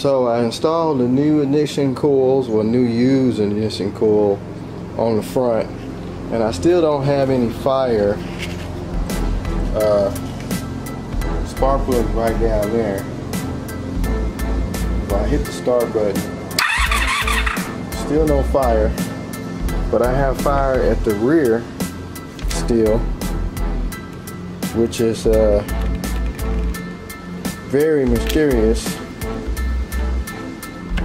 So I installed the new ignition coils, or new used ignition coil on the front, and I still don't have any fire. Uh, spark plug right down there. So I hit the start button. Still no fire, but I have fire at the rear still, which is uh, very mysterious.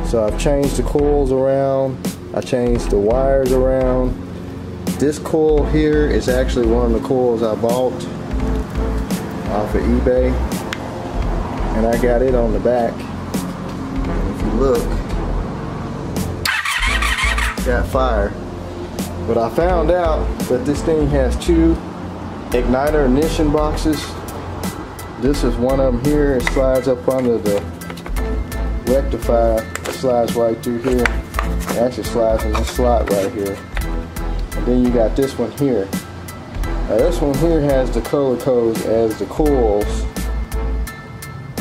So I've changed the coils around, I changed the wires around. This coil here is actually one of the coils I bought off of eBay. And I got it on the back. And if you look, got fire. But I found out that this thing has two igniter ignition boxes. This is one of them here. It slides up under the rectifier slides right through here. It actually slides in this slot right here. And then you got this one here. Now this one here has the color codes as the coils.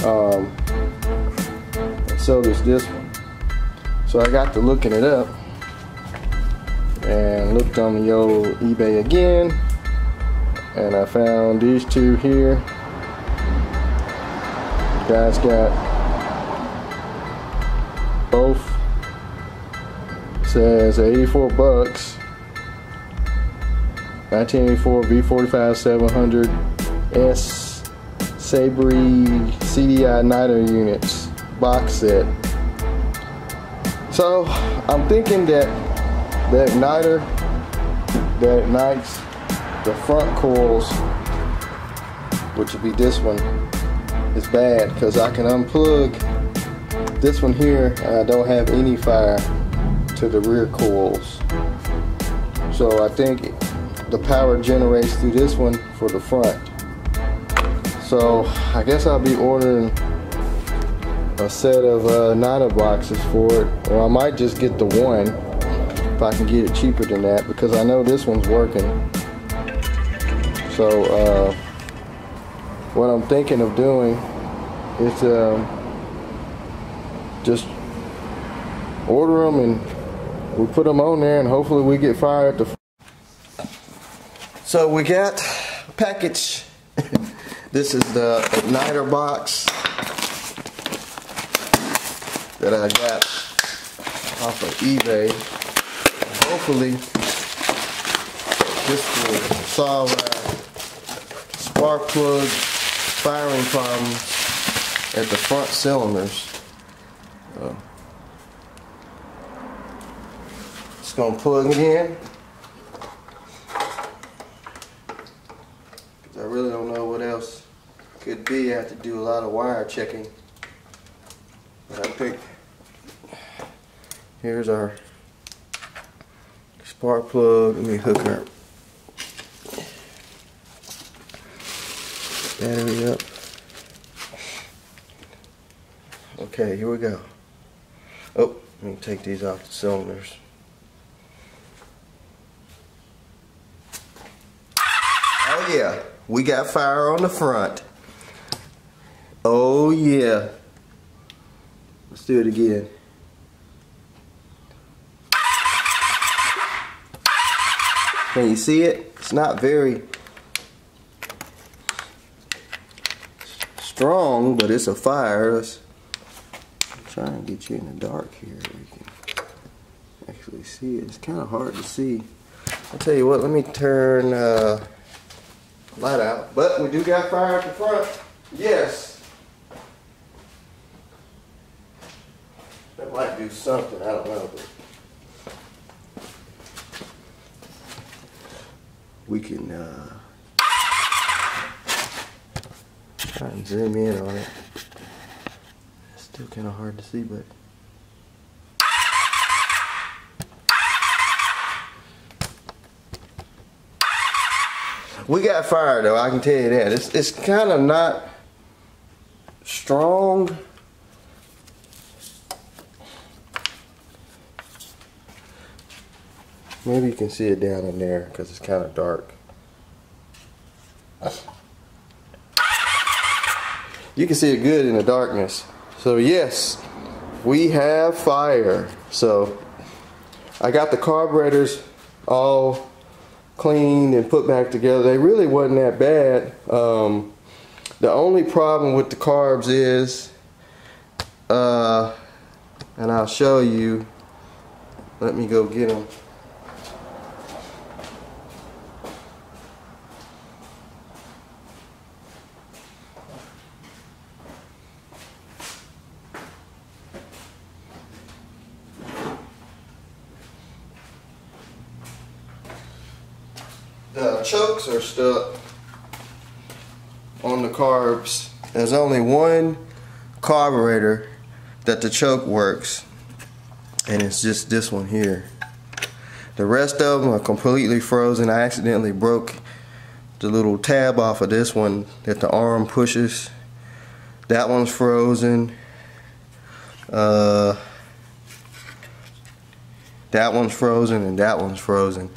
Um, and so does this one. So I got to looking it up and looked on the old eBay again and I found these two here. You guys got says 84 bucks. 1984 V45 700 S Sabre CDI Niter units box set. So I'm thinking that the igniter that ignites the front coils which would be this one is bad because I can unplug this one here, and I don't have any fire to the rear coils. So I think the power generates through this one for the front. So I guess I'll be ordering a set of uh, Niter boxes for it. Or I might just get the one if I can get it cheaper than that because I know this one's working. So uh, what I'm thinking of doing is um, just order them and we put them on there and hopefully we get fire the so we got a package. This is the igniter box that I got off of eBay. Hopefully this will solve our spark plug firing problems at the front cylinders. So, just gonna plug it in. I really don't know what else could be. I have to do a lot of wire checking. But I picked, here's our spark plug. Let me hook our battery up. Okay, here we go. Oh, let me take these off the cylinders. Oh yeah, we got fire on the front. Oh yeah. Let's do it again. Can you see it? It's not very strong, but it's a fire. Let's try and get you in the dark here. You can actually see it. It's kind of hard to see. I'll tell you what, let me turn uh, light out. But we do got fire at the front. Yes. That might do something. I don't know. But we can uh, try and zoom in on it. It's still kind of hard to see, but. We got fire though, I can tell you that. It's, it's kind of not strong. Maybe you can see it down in there because it's kind of dark. You can see it good in the darkness. So yes, we have fire. So I got the carburetors all cleaned and put back together. They really wasn't that bad. Um, the only problem with the carbs is, uh, and I'll show you, let me go get them. The chokes are stuck on the carbs. There's only one carburetor that the choke works and it's just this one here. The rest of them are completely frozen. I accidentally broke the little tab off of this one that the arm pushes. That one's frozen. Uh, that one's frozen and that one's frozen.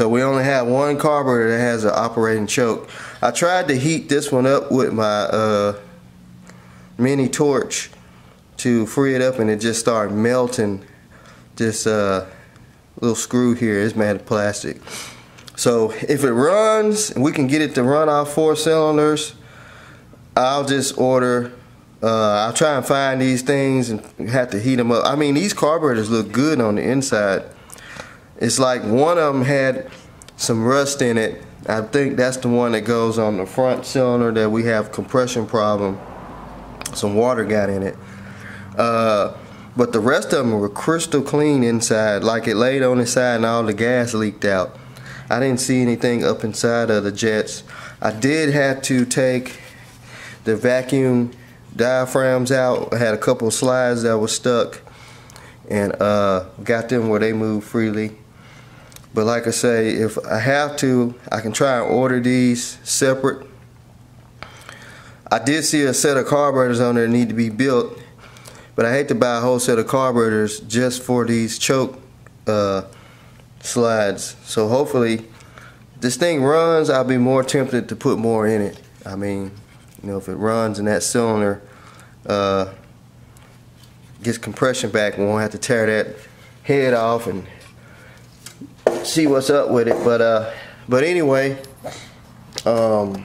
So we only have one carburetor that has an operating choke. I tried to heat this one up with my uh, mini torch to free it up and it just started melting this uh, little screw here. It's made of plastic. So if it runs and we can get it to run off four cylinders, I'll just order uh, I'll try and find these things and have to heat them up. I mean, these carburetors look good on the inside. It's like one of them had some rust in it. I think that's the one that goes on the front cylinder that we have compression problem. Some water got in it. Uh, but the rest of them were crystal clean inside, like it laid on the side and all the gas leaked out. I didn't see anything up inside of the jets. I did have to take the vacuum diaphragms out. I had a couple slides that were stuck and uh, got them where they move freely. But like I say, if I have to, I can try and order these separate. I did see a set of carburetors on there need to be built, but I hate to buy a whole set of carburetors just for these choke uh, slides. So hopefully, this thing runs, I'll be more tempted to put more in it. I mean, you know, if it runs and that cylinder uh, gets compression back, we won't have to tear that head off and see what's up with it. But uh, but anyway, um,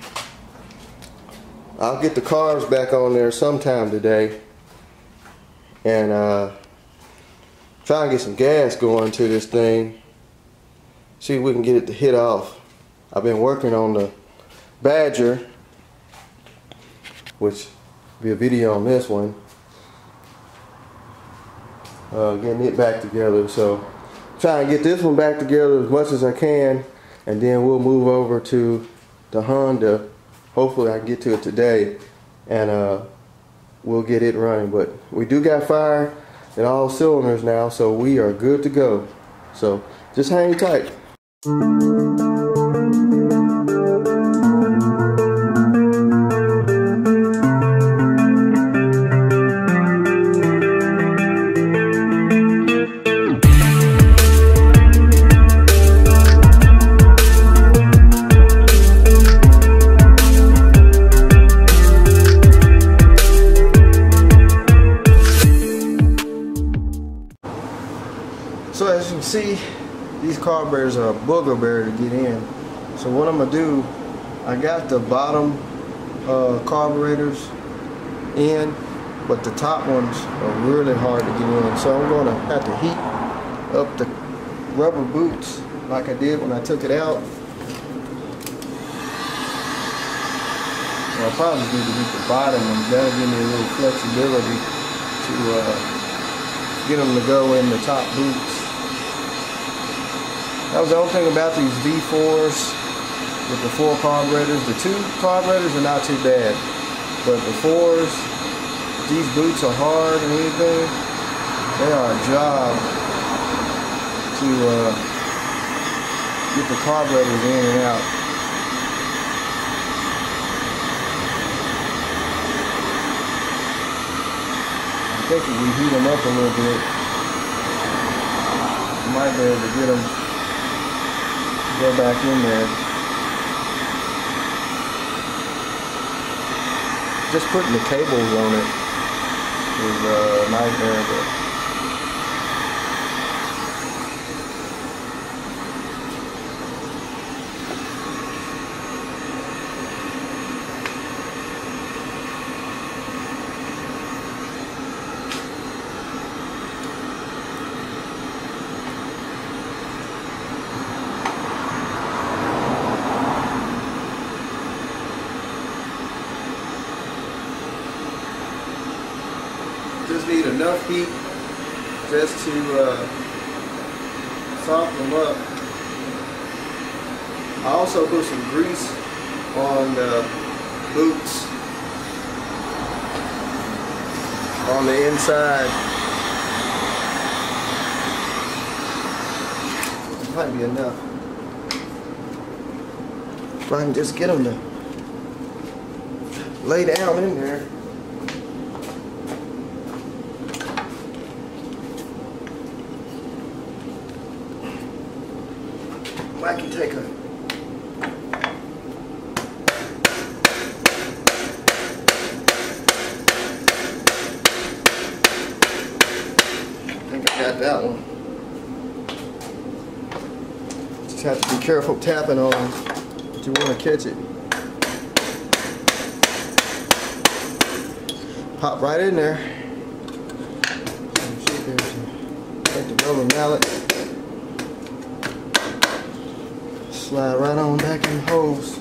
I'll get the carbs back on there sometime today, and uh, try and get some gas going to this thing. See if we can get it to hit off. I've been working on the Badger which be a video on this one. Uh, getting it back together. So try and get this one back together as much as I can and then we'll move over to the Honda. Hopefully I can get to it today and uh, we'll get it running. But we do got fire in all cylinders now so we are good to go. So just hang tight. I got the bottom uh, carburetors in, but the top ones are really hard to get in. So I'm gonna have to heat up the rubber boots like I did when I took it out. I'll probably need to heat the bottom ones. That'll give me a little flexibility to uh, get them to go in the top boots. That was the only thing about these V4s with the four carburetors. The two carburetors are not too bad, but the fours, these boots are hard and anything, they are a job to uh, get the carburetors in and out. I think if we heat them up a little bit, we might be able to get them go back in there. Just putting the cables on it is a nightmare. But just need enough heat just to uh, soften them up. I also put some grease on the boots on the inside. Might be enough. If I can just get them to lay down in there. I can take a I think I got that one. Just have to be careful tapping on but you want to catch it. Pop right in there. Take the rubber mallet. Slide right on back in the hose.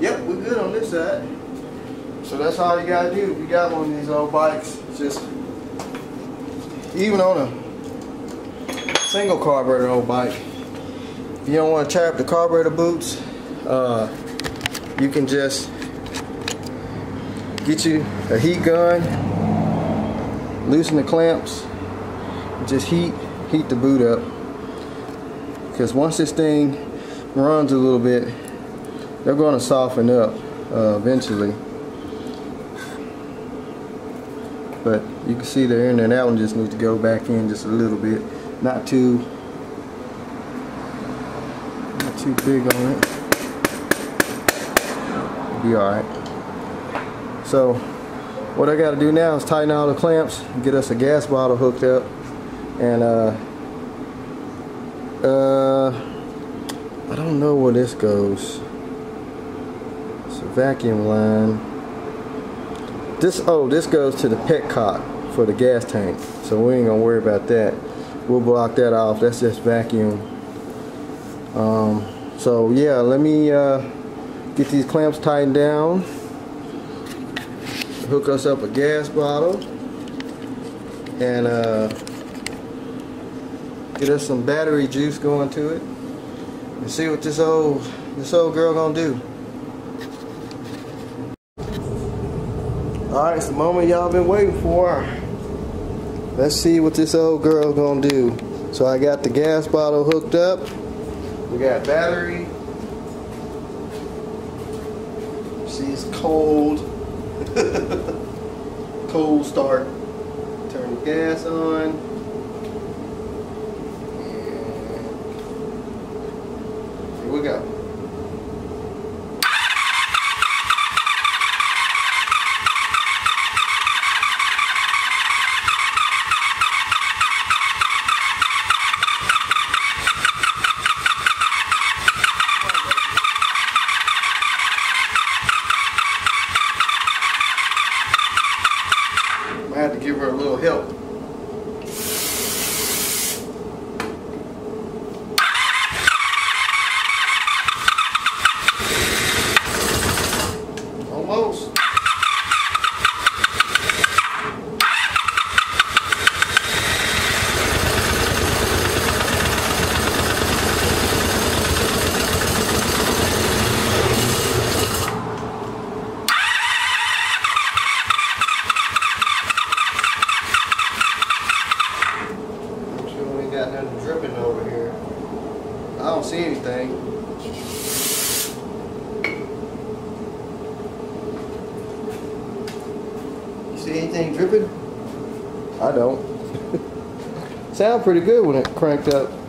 Yep, we're good on this side. So that's all you gotta do if you got one of these old bikes. Just even on a single carburetor old bike. If you don't want to tear up the carburetor boots, uh, you can just get you a heat gun, loosen the clamps, just heat heat the boot up because once this thing runs a little bit they're going to soften up uh, eventually but you can see there in there that one just needs to go back in just a little bit not too not too big on it be alright so what I got to do now is tighten all the clamps get us a gas bottle hooked up and uh, uh, I don't know where this goes. It's a vacuum line. This oh, this goes to the petcock for the gas tank, so we ain't gonna worry about that. We'll block that off. That's just vacuum. Um, so yeah, let me uh, get these clamps tightened down. Hook us up a gas bottle and. Uh, get us some battery juice going to it and see what this old this old girl gonna do. Alright, it's the moment y'all been waiting for. Let's see what this old girl gonna do. So I got the gas bottle hooked up. We got battery. See it's cold. cold start. Turn the gas on. we go. I had to give her a little help. see anything. You see anything dripping? I don't. Sound pretty good when it cranked up.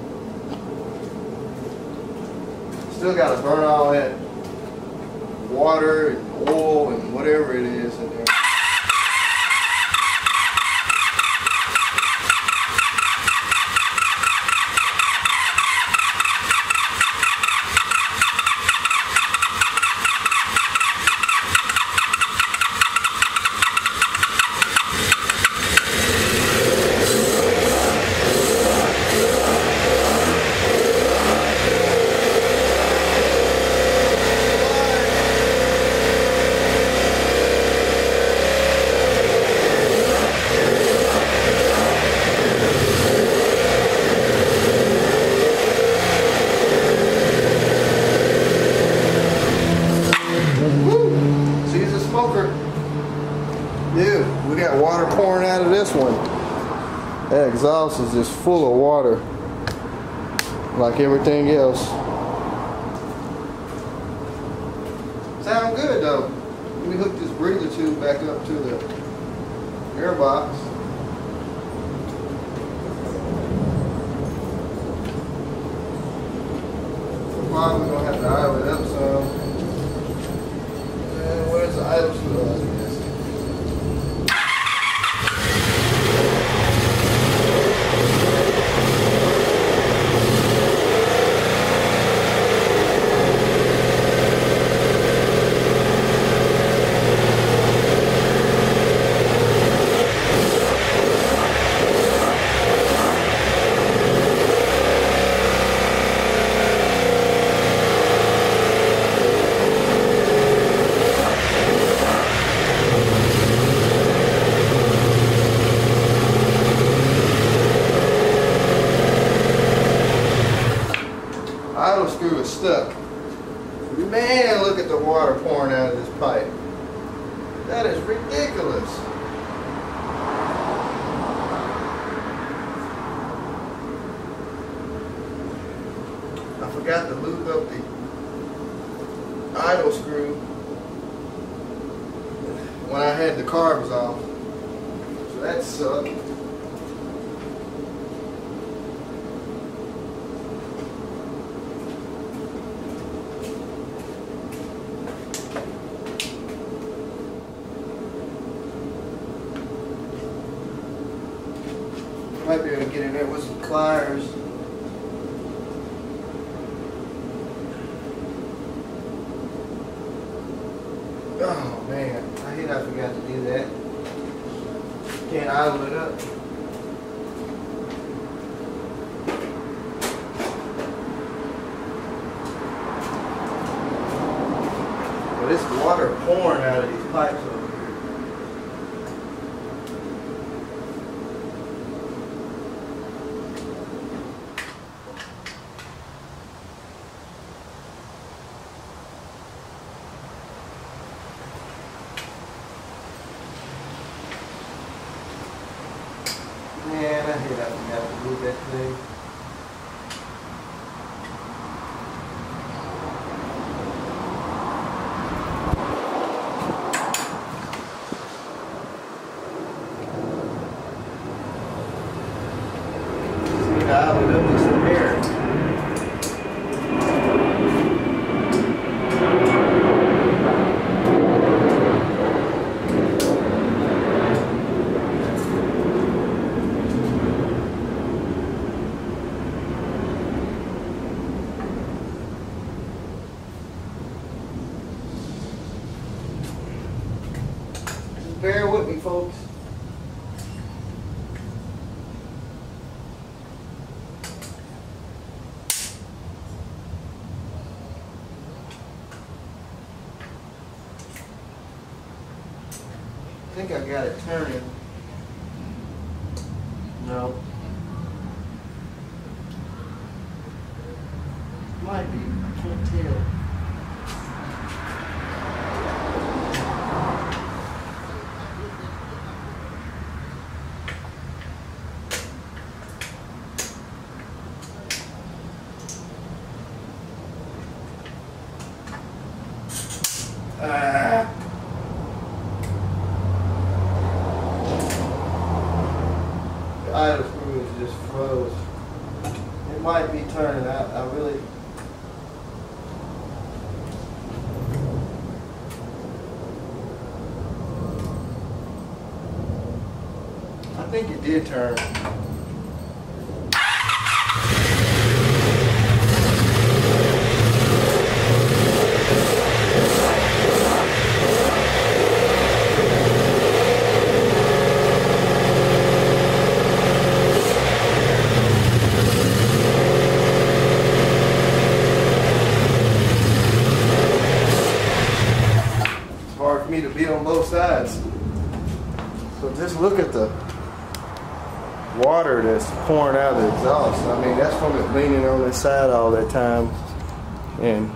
is just full of water like everything else. water pouring out of these pipes. over I got it turning. No. Might be, I can't tell. Did turn. me to be on both sides. So just look at the water that's pouring out of the exhaust. I mean, that's from it leaning on this side all that time. And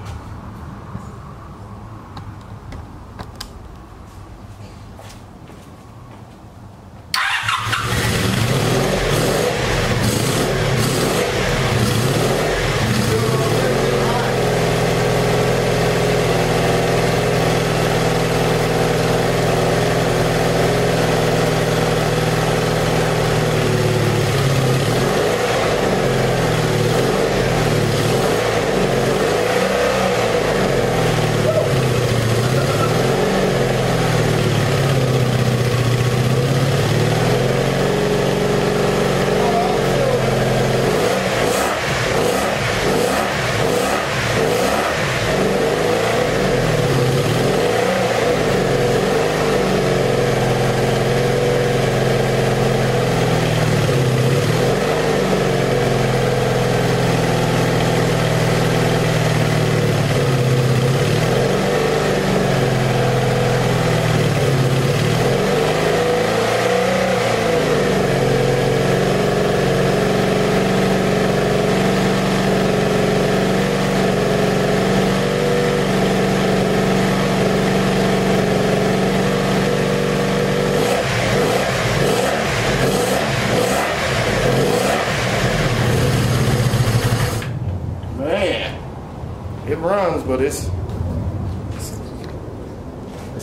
but it's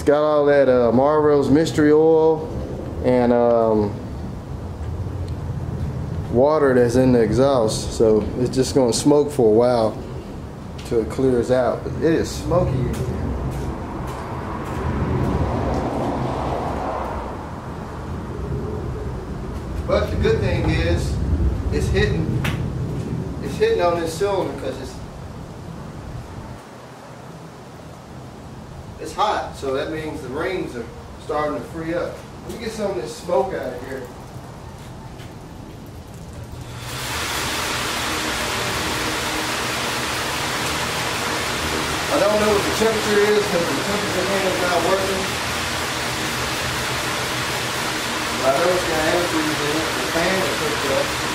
got all that uh, Marvel's mystery oil and um, water that's in the exhaust. So it's just going to smoke for a while till it clears out. But it is smoky. But the good thing is, it's hitting, it's hitting on this cylinder because it's it's hot, so that means the rings are starting to free up. Let me get some of this smoke out of here. I don't know what the temperature is because the temperature fan is not working. I know it's going to answer the fan is hooked up.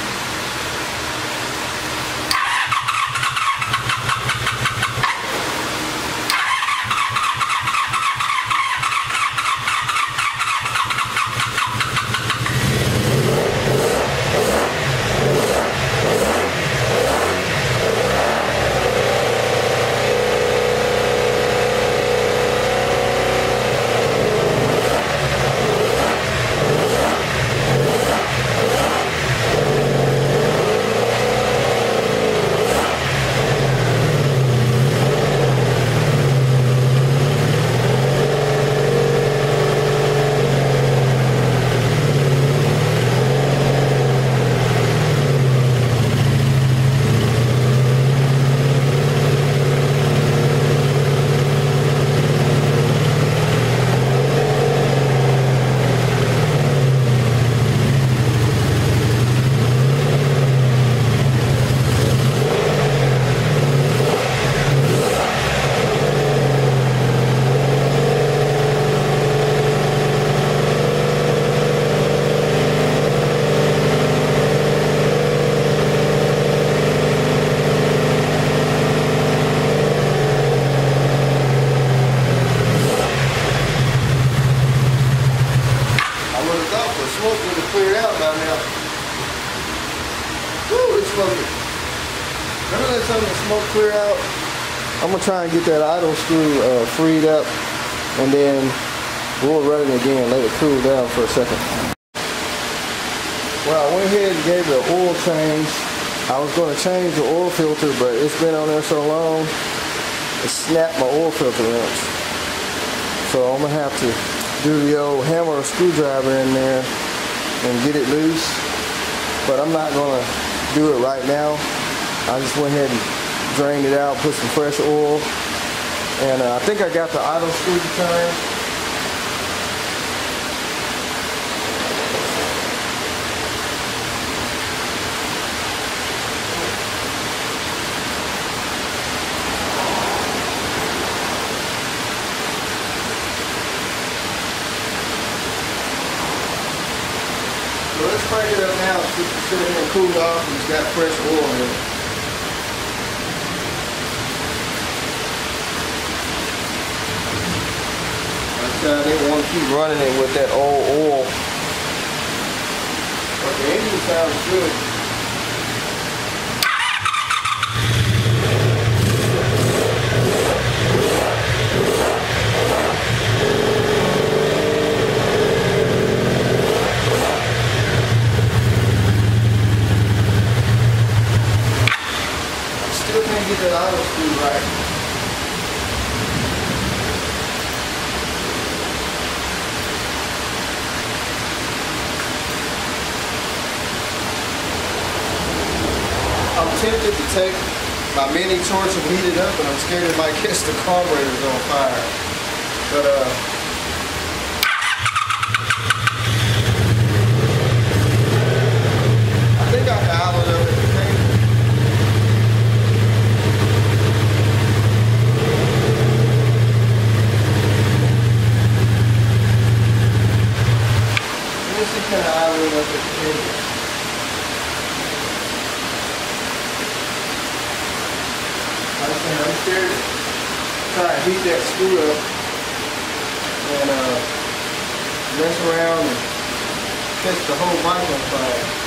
smoke clear out, I'm gonna try and get that idle screw uh, freed up and then we'll run it again, let it cool down for a second. Well, I went ahead and gave it an oil change. I was gonna change the oil filter, but it's been on there so long, it snapped my oil filter wrench. So I'm gonna have to do the old hammer or screwdriver in there and get it loose, but I'm not gonna do it right now. I just went ahead and drained it out, put some fresh oil, and uh, I think I got the idle screw to turn. So let's crank it up now. It's just sit here and cool off and it's got fresh oil in it. Said, I didn't want to keep running it with that old oil. But the engine sounds good. tempted to take my mini torch and heat it up, and I'm scared it might catch the carburetors on fire. But uh, I think I dialed it up at the tank. This is kind of idling up at the tank. I'm scared to try and heat that screw up and uh, mess around and catch the whole mic on fire.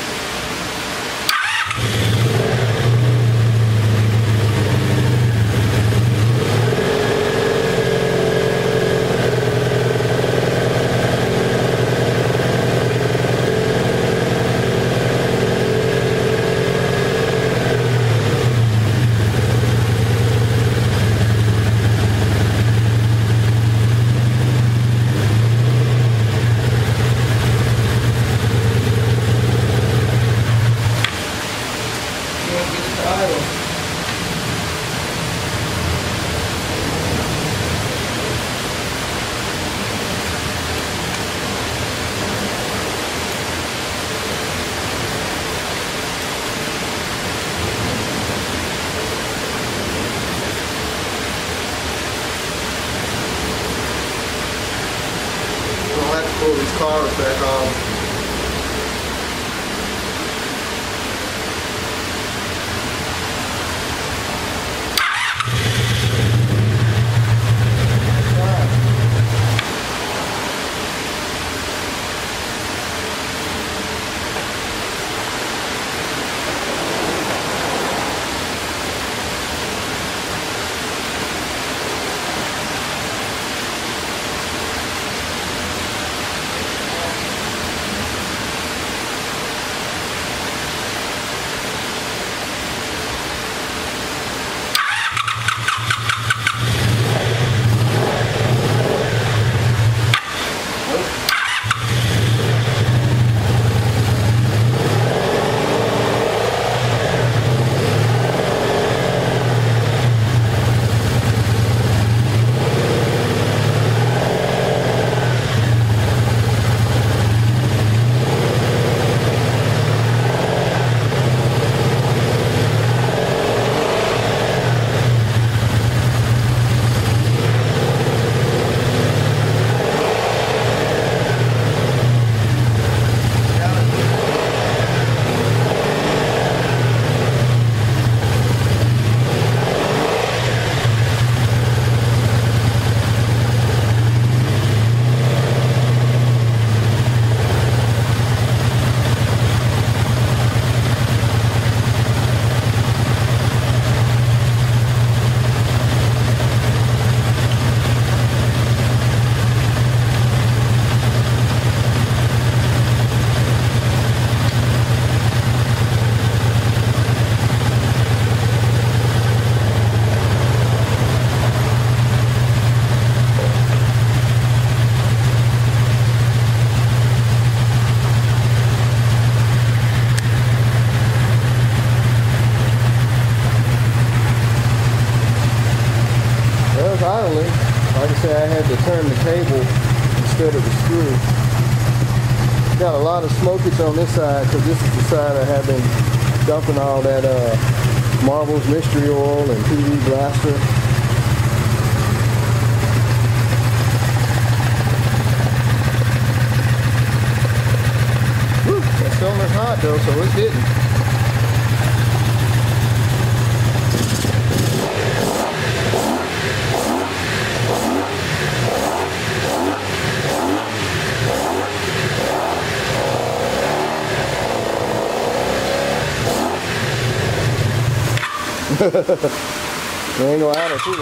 ain't idle too.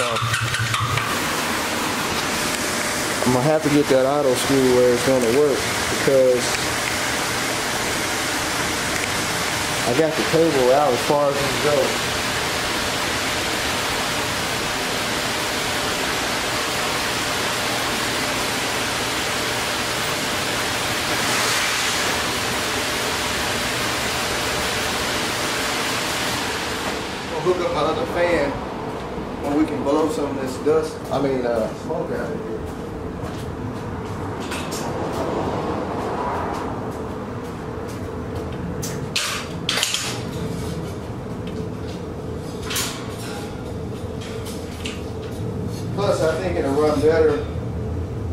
I'm gonna have to get that idle screw where it's gonna work because I got the cable out as far as it goes. hook up my other fan when we can blow some of this dust, I mean uh, smoke out of here. Plus, I think it'll run better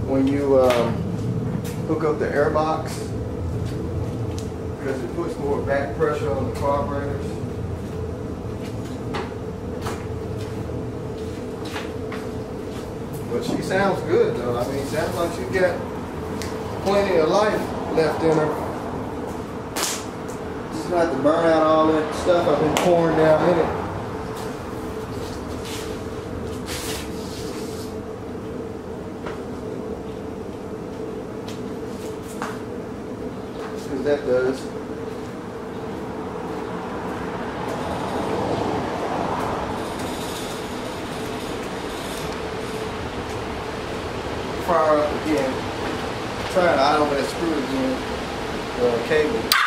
when you um, hook up the air box because it puts more back pressure on the carburetors. But she sounds good though. I mean, sounds like she got plenty of life left in her. Just gonna burn out all that stuff I've been pouring down in it. That does. fire up again. Try to idle that screw again, the cable.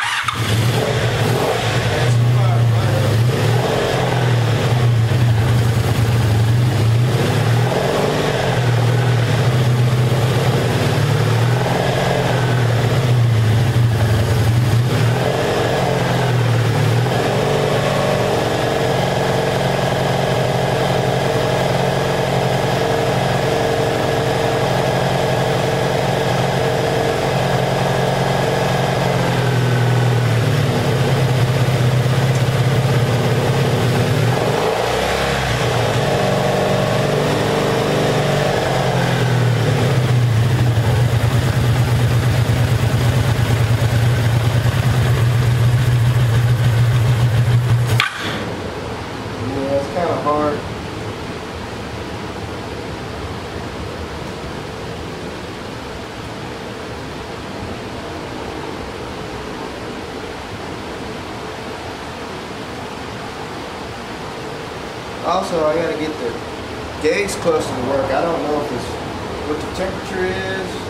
Also, I gotta get the gauge cluster to work. I don't know if it's what the temperature is.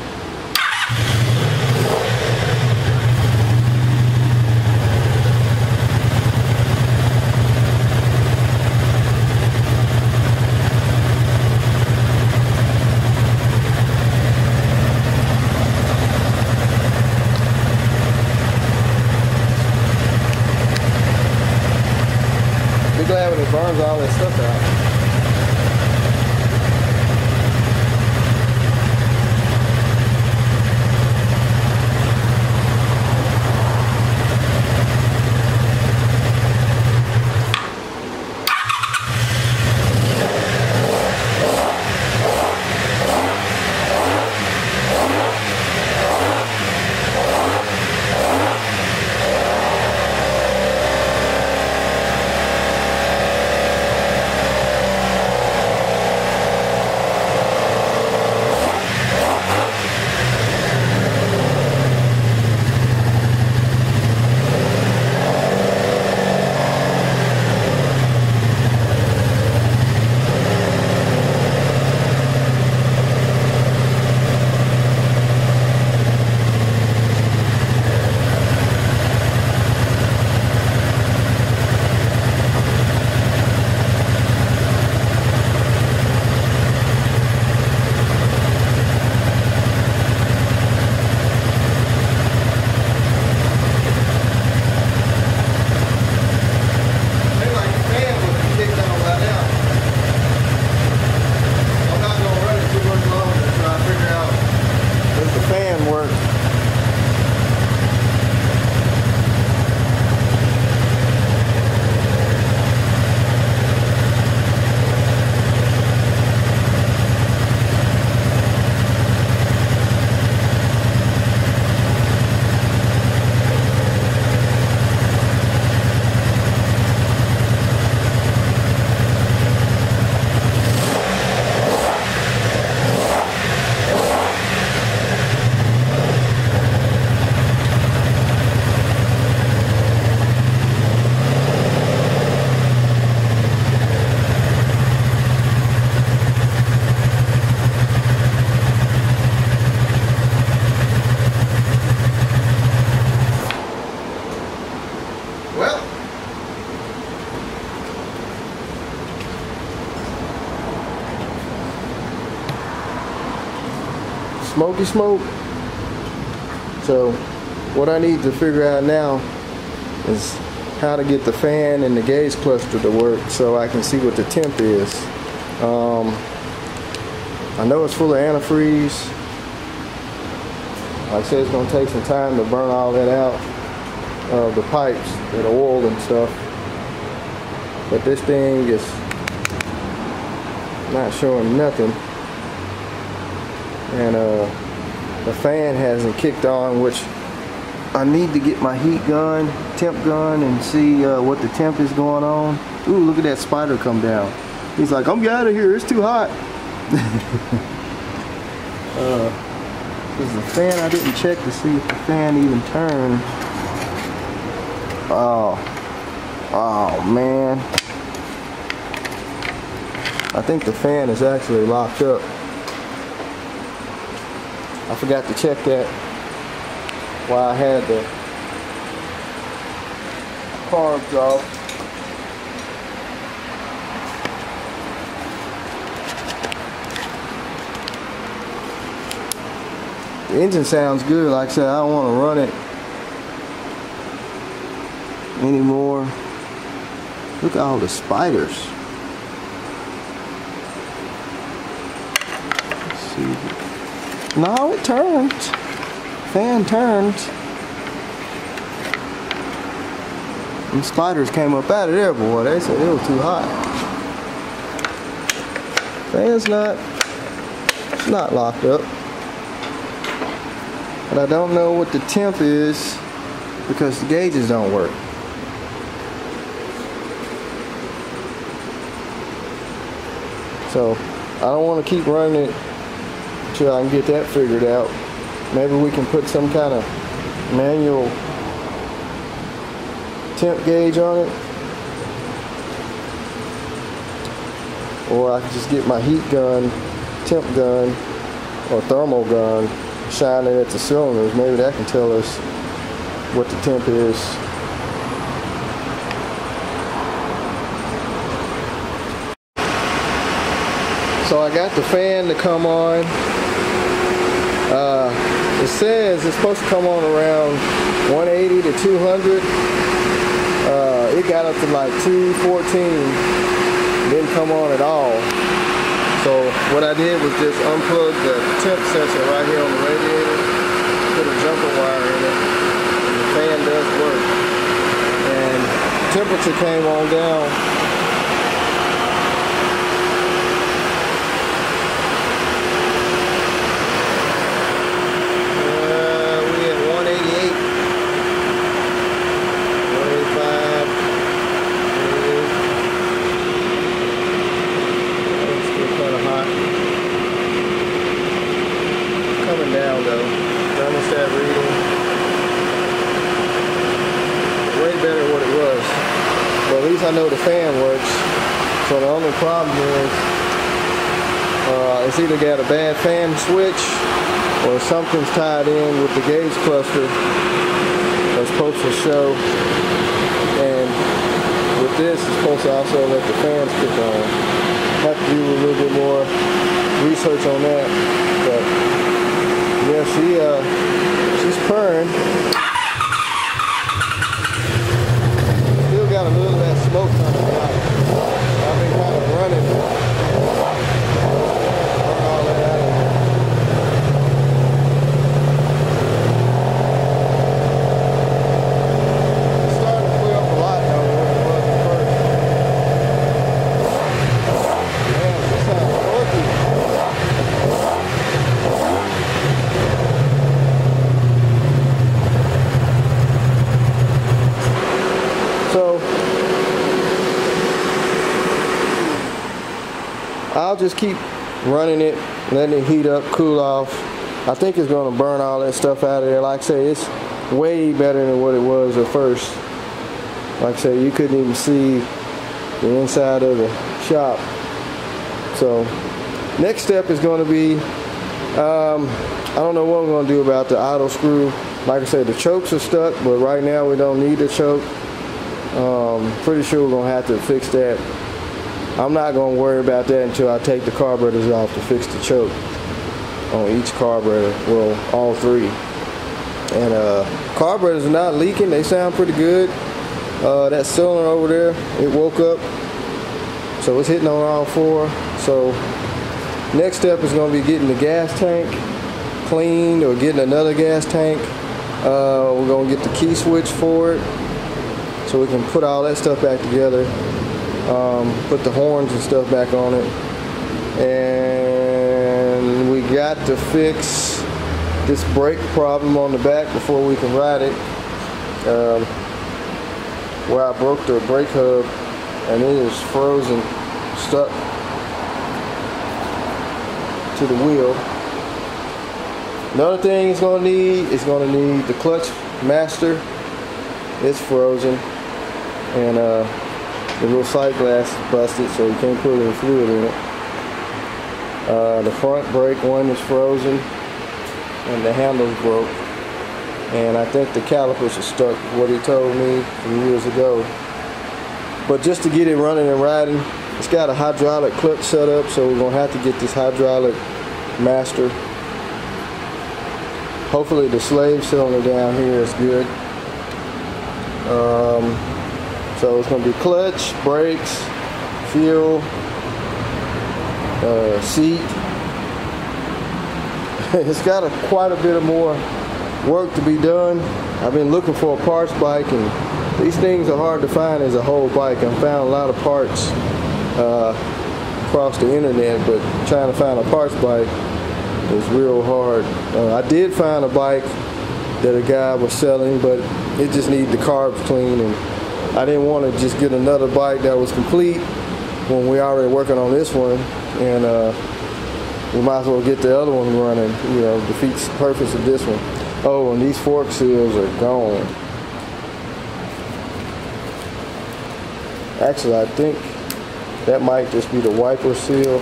Burns all that smoky smoke. So what I need to figure out now is how to get the fan and the gauge cluster to work so I can see what the temp is. Um, I know it's full of antifreeze. Like I said, it's going to take some time to burn all that out of the pipes, the oil and stuff. But this thing is not showing nothing. And uh, the fan hasn't kicked on, which I need to get my heat gun, temp gun, and see uh, what the temp is going on. Ooh, look at that spider come down. He's like, I'm out of here, it's too hot. uh, is the fan, I didn't check to see if the fan even turned. Oh, oh man. I think the fan is actually locked up. I forgot to check that while I had the carbs off. The engine sounds good. Like I said, I don't want to run it anymore. Look at all the spiders. Let's see. No, it turned. Fan turned. And spiders came up out of there, boy. They said it was too hot. Fan's not, it's not locked up. But I don't know what the temp is because the gauges don't work. So I don't want to keep running it until I can get that figured out. Maybe we can put some kind of manual temp gauge on it. Or I can just get my heat gun, temp gun, or thermal gun shining at the cylinders. Maybe that can tell us what the temp is. So I got the fan to come on. It says it's supposed to come on around 180 to 200. Uh, it got up to like 214. Didn't come on at all. So what I did was just unplug the temp sensor right here on the radiator, put a jumper wire in it, and the fan does work. And temperature came on down know the fan works. So the only problem is uh, it's either got a bad fan switch or something's tied in with the gauge cluster that's supposed to show. And with this, it's supposed to also let the fans kick on. Have to do a little bit more research on that. But yeah, she uh, she's purring. got a little of that smoke coming out. I've been kind of running. I'll just keep running it, letting it heat up, cool off. I think it's going to burn all that stuff out of there. Like I say, it's way better than what it was at first. Like I say, you couldn't even see the inside of the shop. So, next step is going to be, um, I don't know what I'm going to do about the idle screw. Like I said, the chokes are stuck, but right now we don't need the choke. Um, pretty sure we're going to have to fix that I'm not going to worry about that until I take the carburetors off to fix the choke. on each carburetor. Well, all three. And uh, carburetors are not leaking. They sound pretty good. Uh, that cylinder over there, it woke up. So it's hitting on all four. So next step is going to be getting the gas tank cleaned or getting another gas tank. Uh, we're going to get the key switch for it so we can put all that stuff back together. Um, put the horns and stuff back on it. And we got to fix this brake problem on the back before we can ride it. Um, where I broke the brake hub and it is frozen, stuck to the wheel. Another thing it's gonna need is gonna need the clutch master. It's frozen and uh, the little sight glass busted so you can't put any fluid in it. Uh, the front brake one is frozen and the handles broke. And I think the calipers are stuck what he told me years ago. But just to get it running and riding it's got a hydraulic clutch set up so we're gonna have to get this hydraulic master. Hopefully the slave cylinder down here is good. Um, so it's gonna be clutch brakes fuel uh, seat it's got a, quite a bit of more work to be done. I've been looking for a parts bike and these things are hard to find as a whole bike. I found a lot of parts uh, across the internet, but trying to find a parts bike is real hard. Uh, I did find a bike that a guy was selling, but it just needed the carbs clean and I didn't want to just get another bike that was complete when we already working on this one and uh, we might as well get the other one running, you know, defeats the purpose of this one. Oh, and these fork seals are gone. Actually, I think that might just be the wiper seal.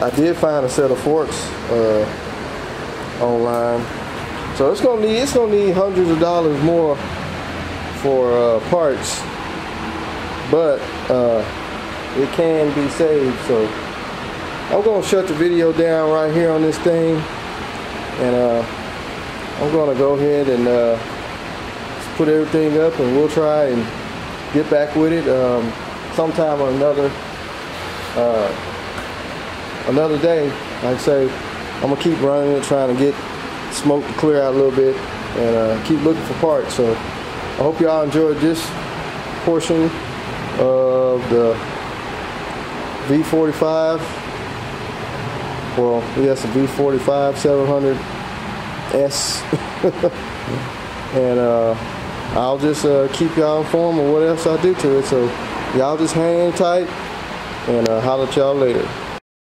I did find a set of forks uh, online. So it's gonna need it's gonna need hundreds of dollars more for uh, parts, but uh, it can be saved. So I'm gonna shut the video down right here on this thing and uh, I'm gonna go ahead and uh, put everything up and we'll try and get back with it um, sometime or another uh, another day like I say I'm gonna keep running it trying to get smoke to clear out a little bit and uh, keep looking for parts so I hope y'all enjoyed this portion of the V45 well, yes, the V45 700S. and uh, I'll just uh, keep y'all informed of what else I do to it. So y'all just hang tight and uh, holler at y'all later.